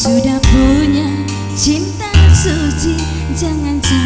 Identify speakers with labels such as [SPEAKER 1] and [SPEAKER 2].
[SPEAKER 1] Sudah punya cinta suci Jangan cinta